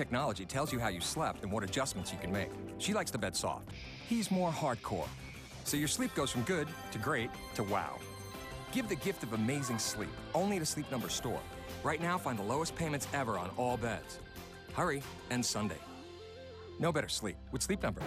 Technology tells you how you slept and what adjustments you can make. She likes the bed soft. He's more hardcore. So your sleep goes from good to great to wow. Give the gift of amazing sleep only at a Sleep Number store. Right now, find the lowest payments ever on all beds. Hurry, end Sunday. No better sleep with Sleep Number.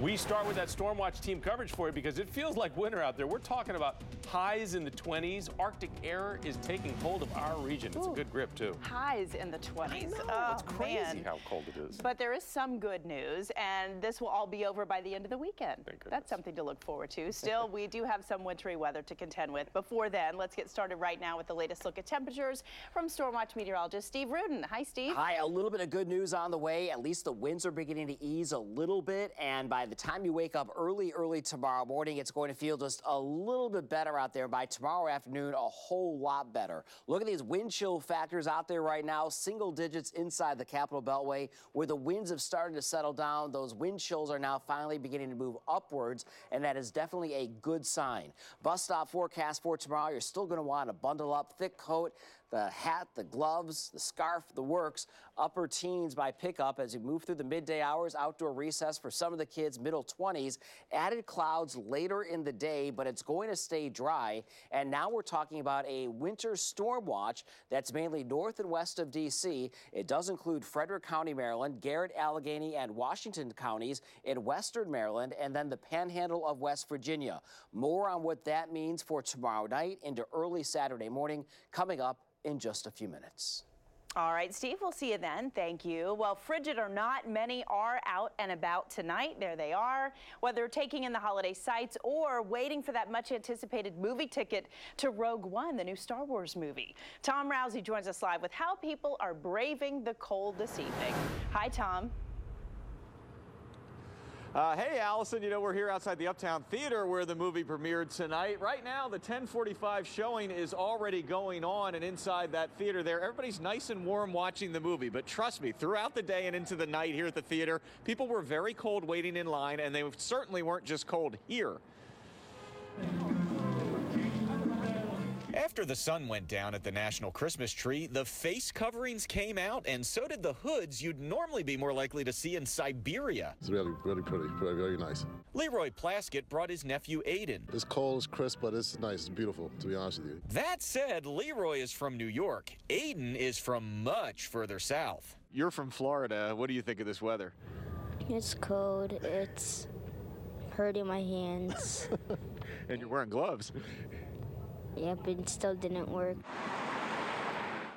We start with that Stormwatch team coverage for you because it feels like winter out there. We're talking about highs in the 20s. Arctic air is taking hold of our region. It's Ooh. a good grip, too. Highs in the 20s. I know. Oh, it's crazy man. how cold it is. But there is some good news, and this will all be over by the end of the weekend. That's something to look forward to. Still, we do have some wintry weather to contend with. Before then, let's get started right now with the latest look at temperatures from Stormwatch meteorologist Steve Rudin. Hi, Steve. Hi, a little bit of good news on the way. At least the winds are beginning to ease a little bit, and by the time you wake up early, early tomorrow morning, it's going to feel just a little bit better out there. By tomorrow afternoon, a whole lot better. Look at these wind chill factors out there right now, single digits inside the Capital Beltway, where the winds have started to settle down. Those wind chills are now finally beginning to move upwards, and that is definitely a good sign. Bus stop forecast for tomorrow, you're still going to want to bundle up, thick coat, the hat, the gloves, the scarf, the works, upper teens by pickup as you move through the midday hours, outdoor recess for some of the kids, middle 20s, added clouds later in the day, but it's going to stay dry. And now we're talking about a winter storm watch that's mainly north and west of D.C. It does include Frederick County, Maryland, Garrett, Allegany, and Washington counties in western Maryland, and then the panhandle of West Virginia. More on what that means for tomorrow night into early Saturday morning coming up in just a few minutes. All right, Steve, we'll see you then. Thank you. Well, frigid or not, many are out and about tonight. There they are, whether taking in the holiday sights or waiting for that much anticipated movie ticket to Rogue One, the new Star Wars movie. Tom Roussey joins us live with how people are braving the cold this evening. Hi, Tom. Uh, hey, Allison, you know, we're here outside the Uptown Theater where the movie premiered tonight. Right now, the 1045 showing is already going on, and inside that theater there, everybody's nice and warm watching the movie. But trust me, throughout the day and into the night here at the theater, people were very cold waiting in line, and they certainly weren't just cold here. After the sun went down at the National Christmas tree, the face coverings came out, and so did the hoods you'd normally be more likely to see in Siberia. It's really, really pretty, very, very nice. Leroy Plaskett brought his nephew Aiden. It's cold, it's crisp, but it's nice, it's beautiful, to be honest with you. That said, Leroy is from New York. Aiden is from much further south. You're from Florida. What do you think of this weather? It's cold. It's hurting my hands. and you're wearing gloves. Yep, it still didn't work.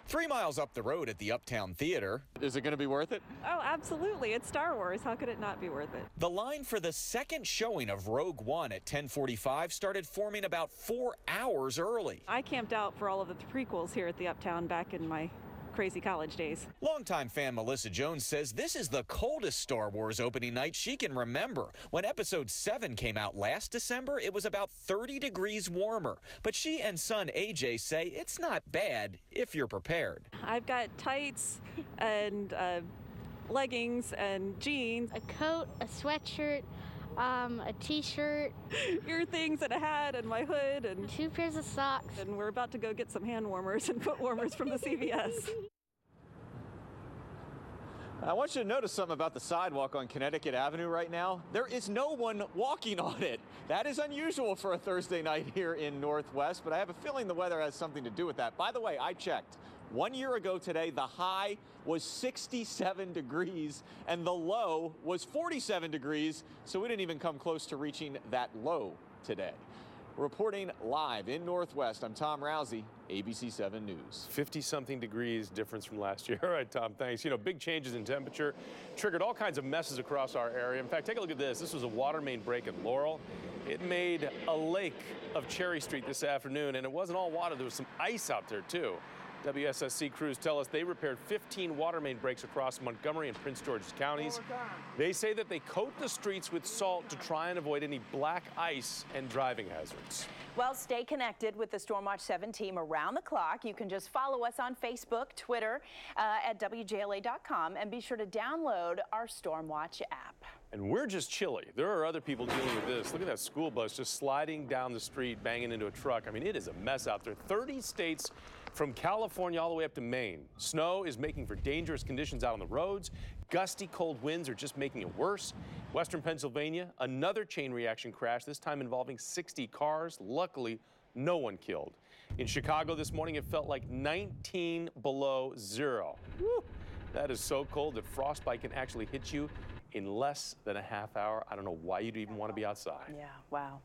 Three miles up the road at the Uptown Theater. Is it going to be worth it? Oh, absolutely. It's Star Wars. How could it not be worth it? The line for the second showing of Rogue One at 1045 started forming about four hours early. I camped out for all of the prequels here at the Uptown back in my crazy college days. Longtime fan Melissa Jones says this is the coldest Star Wars opening night she can remember. When Episode 7 came out last December, it was about 30 degrees warmer. But she and son AJ say it's not bad if you're prepared. I've got tights and uh, leggings and jeans, a coat, a sweatshirt, um, a t-shirt, ear things, and a hat, and my hood, and two pairs of socks. And we're about to go get some hand warmers and foot warmers from the CVS. I want you to notice something about the sidewalk on Connecticut Avenue right now. There is no one walking on it. That is unusual for a Thursday night here in Northwest, but I have a feeling the weather has something to do with that. By the way, I checked. One year ago today, the high was 67 degrees and the low was 47 degrees, so we didn't even come close to reaching that low today. Reporting live in Northwest, I'm Tom Roussey, ABC 7 News. 50 something degrees difference from last year. All right, Tom, thanks. You know, big changes in temperature triggered all kinds of messes across our area. In fact, take a look at this. This was a water main break in Laurel. It made a lake of Cherry Street this afternoon, and it wasn't all water. There was some ice out there, too. WSSC crews tell us they repaired 15 water main breaks across Montgomery and Prince George's counties. They say that they coat the streets with salt to try and avoid any black ice and driving hazards. Well, stay connected with the Stormwatch 7 team around the clock. You can just follow us on Facebook, Twitter, uh, at WJLA.com, and be sure to download our Stormwatch app. And we're just chilly. There are other people dealing with this. Look at that school bus just sliding down the street, banging into a truck. I mean, it is a mess out there. 30 states from California all the way up to Maine. Snow is making for dangerous conditions out on the roads. Gusty cold winds are just making it worse. Western Pennsylvania, another chain reaction crash, this time involving 60 cars. Luckily, no one killed. In Chicago this morning, it felt like 19 below zero. Woo. That is so cold that frostbite can actually hit you in less than a half hour. I don't know why you'd even want to be outside. Yeah, wow.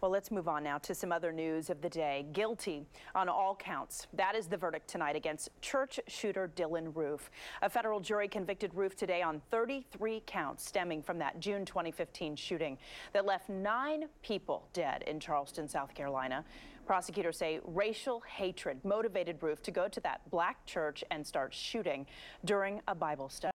Well, let's move on now to some other news of the day. Guilty on all counts. That is the verdict tonight against church shooter Dylann Roof. A federal jury convicted Roof today on 33 counts stemming from that June 2015 shooting that left nine people dead in Charleston, South Carolina. Prosecutors say racial hatred motivated Roof to go to that black church and start shooting during a Bible study.